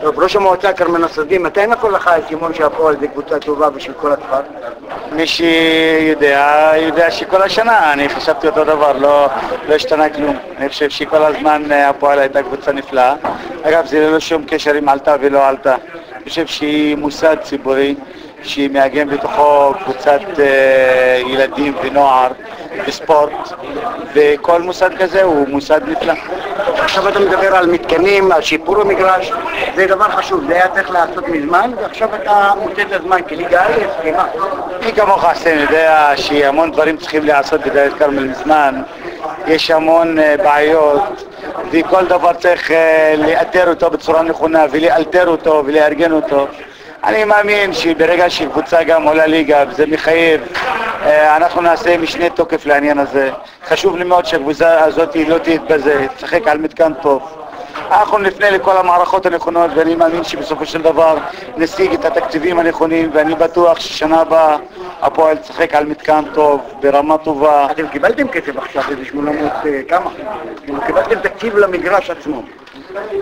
טוב, ראש המועצה כרמל נסרדי, מתי נפל לך האסימון שהפועל זה קבוצה טובה בשביל כל הכפר? מי שיודע, יודע שכל השנה אני חשבתי אותו דבר, לא, לא השתנה כלום. אני חושב שכל הזמן אה, הפועל הייתה קבוצה נפלאה. אגב, זה ללא שום קשר אם עלתה ולא עלתה. אני חושב שהיא מוסד ציבורי, שהיא מאגם בתוכו קבוצת אה, ילדים ונוער בספורט, וכל מוסד כזה הוא מוסד נפלא. עכשיו אתה מדבר על מתקנים, על שיפור המגרש, זה דבר חשוב, זה היה צריך לעשות מזמן, ועכשיו אתה מוצא את הזמן, כי ליגה א', סלימה. מי כמוך חסן יודע שהמון דברים צריכים להיעשות בדלית כרמל מזמן, יש המון אה, בעיות וכל דבר צריך אה, לאתר אותו בצורה נכונה ולאלתר אותו ולארגן אותו. אני מאמין שברגע שקבוצה גם עולה ליגה וזה מחייב, אנחנו נעשה משנה תוקף לעניין הזה. חשוב לי מאוד שהקבוצה הזאת לא תתבזה, תשחק על מתקן טוב. אנחנו נפנה לכל המערכות הנכונות ואני מאמין שבסופו של דבר נשיג את התקציבים הנכונים ואני בטוח ששנה הבאה הפועל תשחק על מתקן טוב, ברמה טובה. אתם קיבלתם כסף עכשיו, איזה 800 אה, כמה? כאילו, קיבלתם תקציב למגרש עצמו.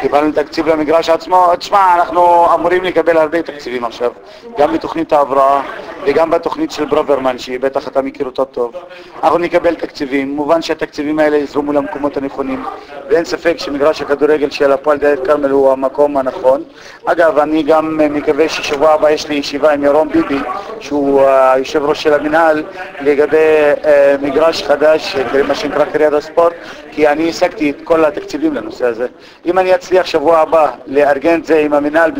קיבלנו תקציב למגרש עצמו, תשמע, אנחנו אמורים לקבל הרבה תקציבים עכשיו, גם בתוכנית ההבראה וגם בתוכנית של ברוברמן, שבטח אתה מכיר אותו טוב. אנחנו נקבל תקציבים, מובן שהתקציבים האלה יזרמו למקומות הנכונים, ואין ספק שמגרש הכדורגל של הפועל דלית כרמל הוא המקום הנכון. אגב, אני גם מקווה ששבוע הבא יש לי ישיבה עם ירום ביבי, שהוא היושב ראש של המינהל, לגבי אה, מגרש חדש, מה שנקרא קריית הספורט, כי אני השגתי את כל התקציבים לנושא הזה. אם אני אצליח שבוע הבא לארגן את זה עם המינהל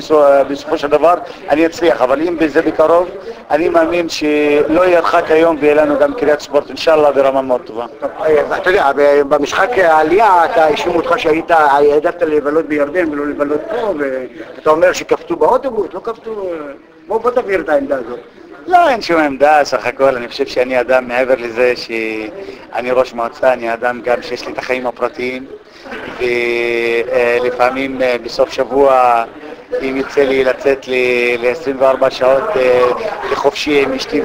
בסופו של דבר, אני אצליח, אבל אם זה בקרוב, אני מאמין שלא ירחק היום ויהיה לנו גם קריית ספורט, אינשאללה, ברמה מאוד טובה. אה, אתה יודע, במשחק העלייה אתה האשימו אותך שהיית, העדפת לבלות בירדן ולא לבלות פה, ואתה אומר שקפצו באוטובוס, לא קפצו... בוא בוא תבהיר את העמדה הזאת. לא, אין שום עמדה, סך הכל אני חושב שאני אדם מעבר לזה שאני ראש מועצה, אני אדם גם שיש לי את החיים הפרטיים ולפעמים אה, בסוף שבוע אם יוצא לי לצאת ל-24 שעות אה, לחופשי עם אשתי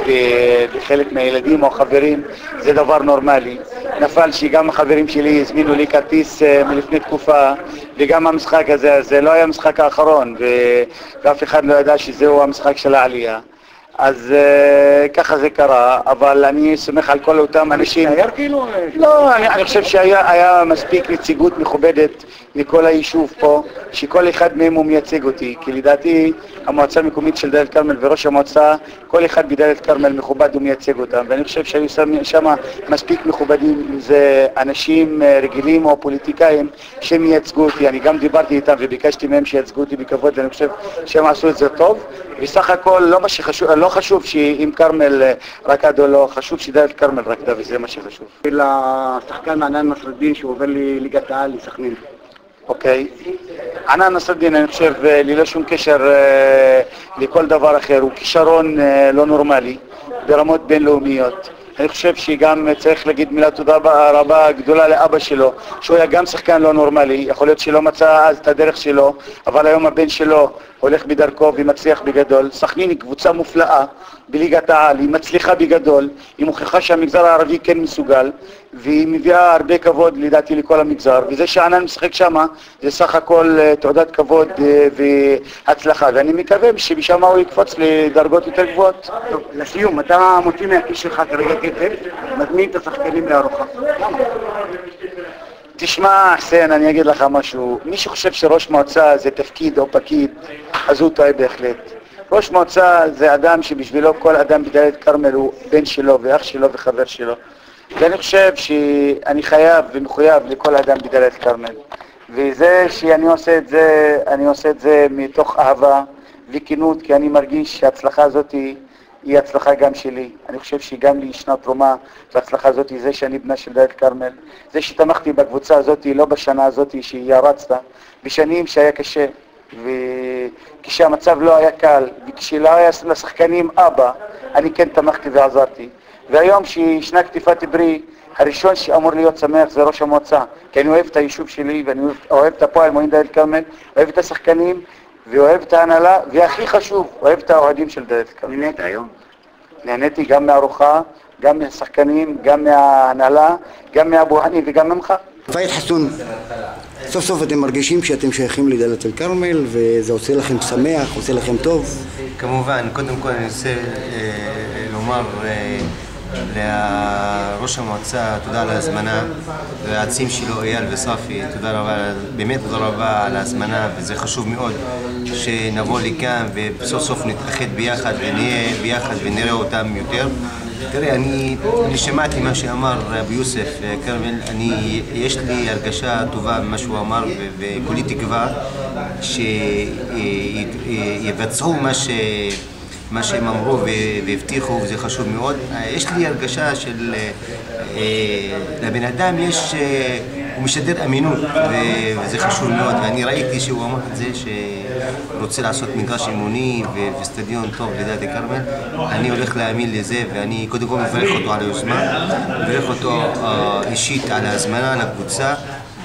וחלק מהילדים או חברים, זה דבר נורמלי. נפל שגם החברים שלי הזמינו לי כרטיס אה, מלפני תקופה וגם המשחק הזה, זה לא היה המשחק האחרון ואף אחד לא ידע שזהו המשחק של העלייה. אז uh, ככה זה קרה, אבל אני סומך על כל אותם אנשים... מצטער כאילו? לא, אני, אני חושב שהיה מספיק נציגות מכובדת מכל היישוב פה, שכל אחד מהם הוא מייצג אותי, כי לדעתי המועצה המקומית של דלית כרמל וראש המועצה, כל אחד בדלית כרמל מכובד ומייצג אותם, ואני חושב שהיו שם מספיק מכובדים, אם זה אנשים אה, רגילים או פוליטיקאים שמייצגו אותי, אני גם דיברתי איתם וביקשתי מהם שייצגו אותי בכבוד, ואני חושב שהם עשו את זה טוב, וסך הכל לא, שחשוב, לא חשוב שאם כרמל אה, רקד או לא, חשוב שדלית כרמל רקדה וזה מה שחשוב. לשחקן מענן נסרדין שעובר לליגת העל לסכנין. אוקיי? ענן נסרדין, אני חושב, אה, ללא שום קשר אה, לכל דבר אחר, הוא כישרון לא נורמלי ברמות בינלאומיות. אני חושב שגם צריך להגיד מילה תודה רבה גדולה לאבא שלו, שהוא היה גם שחקן לא נורמלי, יכול להיות שלא מצא אז את הדרך שלו, אבל היום הבן שלו הולך בדרכו ומצליח בגדול. סכנין היא קבוצה מופלאה בליגת העל, היא מצליחה בגדול, היא מוכיחה שהמגזר הערבי כן מסוגל, והיא מביאה הרבה כבוד לדעתי לכל המגזר, וזה שענן משחק שמה זה סך הכל אה, תעודת כבוד אה, והצלחה, ואני מקווה שמשם הוא יקפוץ לדרגות יותר גבוהות. טוב, לסיום, אתה מוציא מהכיס שלך כרגע כסף, מזמין את השחקנים לארוחה. תשמע, חסיין, אני אגיד לך משהו. מי שחושב שראש מועצה זה תפקיד או פקיד, אז הוא טועה בהחלט. ראש מועצה זה אדם שבשבילו כל אדם בדלית כרמל הוא בן שלו ואח שלו וחבר שלו. ואני חושב שאני חייב ומחויב לכל אדם בדלית כרמל. וזה שאני עושה את זה, אני עושה את זה מתוך אהבה וכנות, כי אני מרגיש שההצלחה הזאת היא... הצלחה גם שלי. אני חושב שגם לי ישנה תרומה להצלחה הזאת, זה שאני בנה של דלית כרמל, זה שתמכתי בקבוצה הזאת, לא בשנה הזאת שהיא רצת, בשנים שהיה קשה, וכשהמצב לא היה קל, וכשלא היה לשחקנים אבא, אני כן תמכתי ועזרתי. והיום שישנה כתיפת ברי, הראשון שאמור להיות שמח זה ראש המועצה, כי אני אוהב את היישוב שלי ואני אוהב, אוהב את הפועל מועין דלית כרמל, אוהב את השחקנים ואוהב את ההנהלה, והכי חשוב, אוהב את האוהדים של דלית כרמל. נהנית היום? נהניתי גם מהארוחה, גם מהשחקנים, גם מההנהלה, גם מאבו הני וגם ממך. פאיד חסון, סוף סוף אתם מרגישים שאתם שייכים לדאלית אל כרמל וזה עושה לכם שמח, עושה לכם טוב? כמובן, קודם כל אני רוצה אה, לומר אה, לראש המועצה תודה על ההזמנה והעצים שלו אייל וספי, תודה רבה, באמת תודה רבה על ההזמנה וזה חשוב מאוד שנבוא לכאן וסוף סוף נתאחד ביחד ונהיה ביחד ונראה אותם יותר. תראה, אני, אני שמעתי מה שאמר רבי יוסף אה, כרמל, אני, יש לי הרגשה טובה ממה שהוא אמר וכולי תקווה שיבצעו מה ש... מה שהם אמרו והבטיחו, וזה חשוב מאוד. אה, יש לי הרגשה של... אה, אה, לבן אדם יש... הוא משדר אמינות, וזה חשוב מאוד. ואני ראיתי שהוא אמר את זה שהוא רוצה לעשות מגרש אימוני ו- וסטדיון טוב לדעת הכרמל. אני הולך להאמין לזה, ואני קודם כל מברך אותו על היוזמה, מברך אותו אישית על ההזמנה לקבוצה.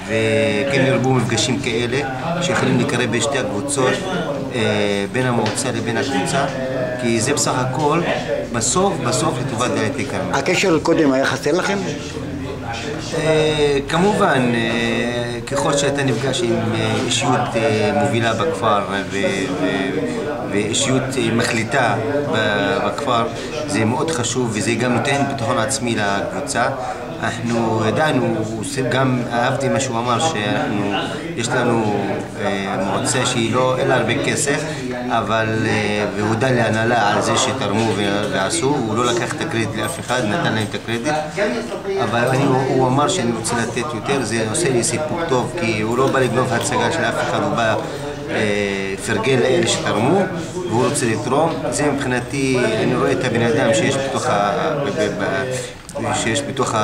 וכן ירבו מפגשים כאלה שיכולים לקרב בין שתי הקבוצות, בין המועצה לבין הקבוצה, כי זה בסך הכל בסוף, בסוף לטובת דלית כרמל. הקשר קודם היה חסר לכם? אה, כמובן, אה, ככל שאתה נפגש עם אה, אישיות מובילה בכפר ואישיות אה, מחליטה בכפר, זה מאוד חשוב וזה גם נותן ביטחון עצמי לקבוצה. אנחנו ידענו, גם אהבתי מה שהוא אמר, שאנחנו, יש לנו אה, מועצה שהיא לא, אין לה הרבה כסף, אבל, אה, והודה להנהלה על זה שתרמו ועשו, הוא לא לקח את הקרדיט לאף אחד, נתן להם את הקרדיט, אבל אני, הוא אמר שאני רוצה לתת יותר, זה עושה לי סיפוק טוב, כי הוא לא בא לגנוב הצגה של אף אחד, הוא בא פרגן לאלה שתרמו, והוא רוצה לתרום. זה מבחינתי, אני רואה את הבן אדם שיש בתוך ה... שיש בתוך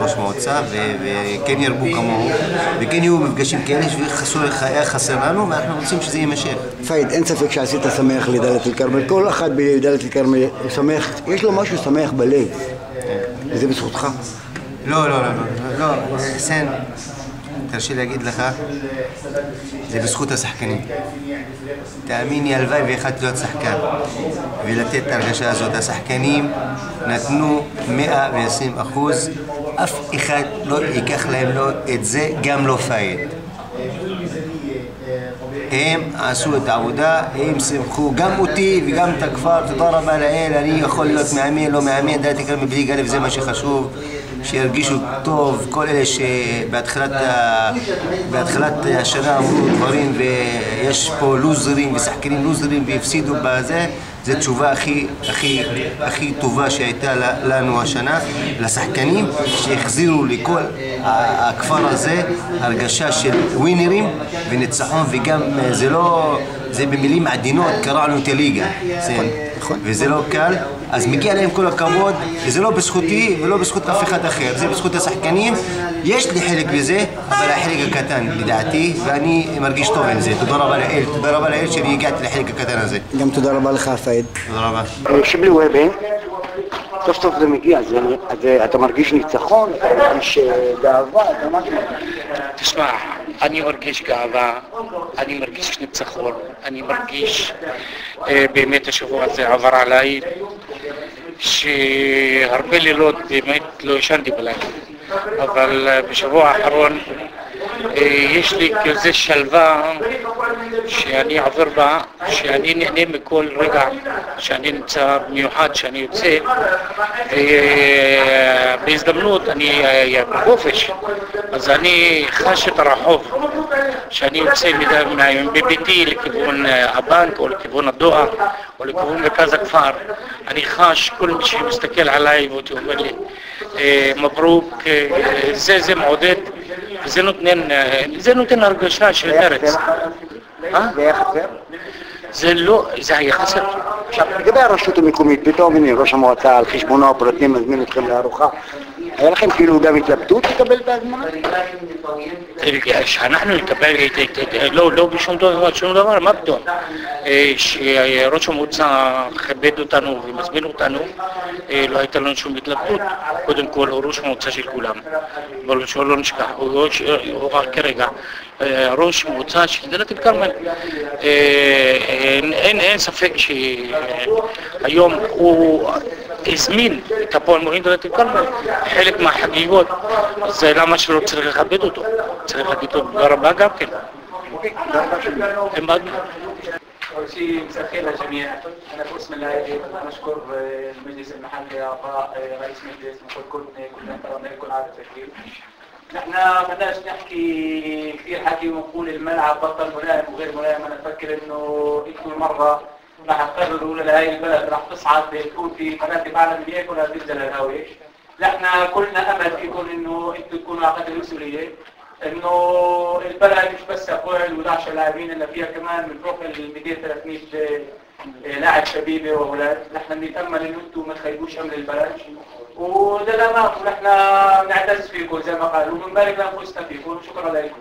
ראש המועצה ו- וכן ירבו כמוהו וכן יהיו מפגשים כאלה שהיה חסר לנו ואנחנו רוצים שזה יימשך. פאיד, אין ספק שעשית שמח לדאלית אל כרמל. כל אחד בדאלית אל כרמל שמח, יש לו משהו שמח בלב, וזה בזכותך. לא, לא, לא, לא, לא, חסן, תרשה לי להגיד לך, זה בזכות השחקנים. תאמין לי, הלוואי ויכולתי להיות שחקן ולתת את ההרגשה הזאת. השחקנים נתנו 120 אחוז, אף אחד לא ייקח להם לא את זה, גם לא פייד. הם עשו את העבודה, הם שימחו גם אותי וגם את הכפר, תודה רבה לאל, אני יכול להיות מאמן, לא מאמן, דעתי כאן בליגה א', זה מה שחשוב, שירגישו טוב, כל אלה שבהתחלת השנה אמרו דברים ויש פה לוזרים ושחקנים לוזרים והפסידו בזה, זו תשובה הכי, הכי, הכי טובה שהייתה לנו השנה, לשחקנים שהחזירו לכל הכפר הזה הרגשה של ווינרים וניצחון וגם זה לא, זה במילים עדינות קרענו את הליגה, זה, וזה לא קל, אז מגיע להם כל הכבוד, וזה לא בזכותי ולא בזכות אף אחד אחר, זה בזכות השחקנים, יש לי חלק בזה, אבל החלק הקטן לדעתי, ואני מרגיש טוב עם זה, תודה רבה לאל, תודה רבה לאל שאני הגעתי לחלק הקטן הזה, גם תודה רבה לך, פאיד. תודה רבה. שיבלי ובן, סוף סוף זה מגיע, אתה מרגיש ניצחון, אתה מרגיש אה, גאווה, אתה מה תשמע, אני מרגיש גאווה, אני מרגיש ניצחון, אני מרגיש אה, באמת השבוע הזה עבר עליי שהרבה לילות באמת לא ישנתי בלילה. אבל אה, בשבוע האחרון אה, יש לי כזה שלווה שאני עובר בה, שאני נהנה מכל רגע שאני נמצא, במיוחד שאני יוצא ובהזדמנות אני אה, בחופש אז אני חש את הרחוב שאני יוצא מביתי לכיוון אה, הבנק או לכיוון הדואר או לכיוון מרכז הכפר אני חש כל מי שמסתכל עליי ואותי אומר לי אה, מברוק, זה זה מעודד וזה נותן, נותן הרגשה של מרץ. אה? זה היה חסר? זה לא, זה היה חסר. עכשיו, לגבי הרשות המקומית, פתאום הנה ראש המועצה על חשבונו הפרטי מזמין אתכם לארוחה, היה לכם כאילו גם התלבטות לקבל את ההזמנה? שאנחנו נקבל, את- את- את- לא, לא בשום דבר, שום דבר, מה פתאום? אה, שראש המועצה כיבד אותנו ומזמין אותנו, אה, לא הייתה לנו שום התלבטות. קודם כל הוא ראש המועצה של כולם, אבל שלא לא נשכח, הוא רק כרגע אה, ראש מועצה של דלית אל כרמל. אה, אין- אין אין ספק שהיום הוא הזמין את הפועל מורים דלית אל כרמל, חלק מהחגיגות, אז למה שלא צריך לכבד אותו? צריך להגיד לו תודה רבה גם כן. העמדנו. أول شيء مساء الخير للجميع، أنا باسم العائلة نشكر المجلس المحلي أعضاء رئيس مجلس نقول كل كل احترامنا لكل عادة التكليف. نحن بدناش نحكي كثير حكي ونقول الملعب بطل ملائم وغير ملائم، أنا بفكر إنه أنتم مرة راح تقرروا لهي البلد راح تصعد تكون في مراتب أعلى من هيك ولا تنزل الهاوية. نحن كلنا أمل فيكم إنه أنتم تكونوا على قدر المسؤولية. إنه البلد مش بس اقوال و10 لاعبين إلا فيها كمان من فوق ال 200 300 لاعب شبيبة وأولاد، نحن بنتأمل إنه أنتم ما تخيبوش امن البلد ولا ما نعتز فيكم زي ما قالوا. من بارك لانفسنا فيكم وشكرا لكم